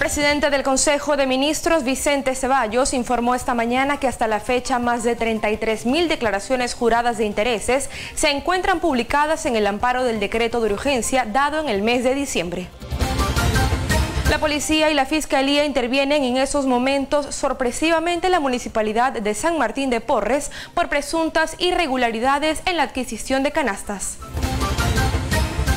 presidente del Consejo de Ministros, Vicente Ceballos, informó esta mañana que hasta la fecha más de 33 mil declaraciones juradas de intereses se encuentran publicadas en el amparo del decreto de urgencia dado en el mes de diciembre. La policía y la fiscalía intervienen en esos momentos sorpresivamente en la municipalidad de San Martín de Porres por presuntas irregularidades en la adquisición de canastas.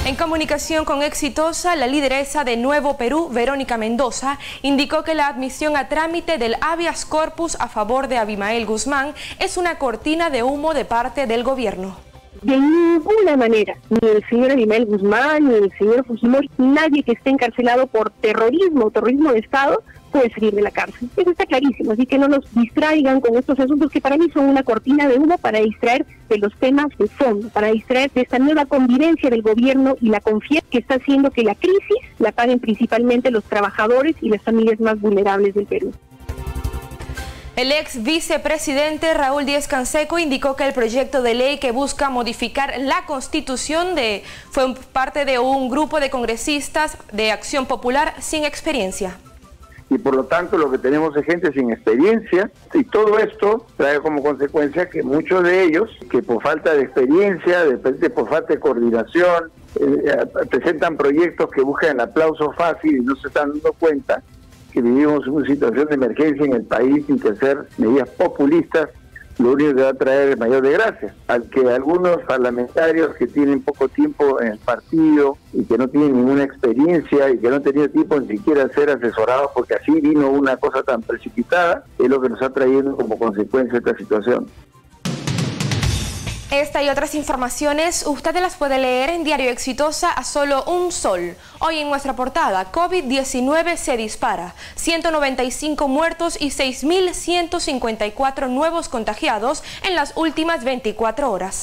En comunicación con Exitosa, la lideresa de Nuevo Perú, Verónica Mendoza, indicó que la admisión a trámite del habeas corpus a favor de Abimael Guzmán es una cortina de humo de parte del gobierno. De ninguna manera, ni el señor Abimael Guzmán, ni el señor Fujimori, nadie que esté encarcelado por terrorismo terrorismo de Estado puede salir de la cárcel. Eso está clarísimo, así que no nos distraigan con estos asuntos que para mí son una cortina de humo para distraer de los temas de fondo, para distraer de esta nueva convivencia del gobierno y la confianza que está haciendo que la crisis la paguen principalmente los trabajadores y las familias más vulnerables del Perú. El ex vicepresidente Raúl Díez Canseco indicó que el proyecto de ley que busca modificar la constitución de, fue parte de un grupo de congresistas de Acción Popular sin experiencia. Y por lo tanto lo que tenemos es gente sin experiencia y todo esto trae como consecuencia que muchos de ellos, que por falta de experiencia, de, por falta de coordinación, eh, presentan proyectos que buscan el aplauso fácil y no se están dando cuenta que vivimos una situación de emergencia en el país sin que hacer medidas populistas lo único que va a traer es mayor desgracia. Al que algunos parlamentarios que tienen poco tiempo en el partido y que no tienen ninguna experiencia y que no han tenido tiempo ni siquiera ser asesorados porque así vino una cosa tan precipitada, es lo que nos ha traído como consecuencia esta situación. Esta y otras informaciones usted las puede leer en Diario Exitosa a solo un sol. Hoy en nuestra portada, COVID-19 se dispara. 195 muertos y 6.154 nuevos contagiados en las últimas 24 horas.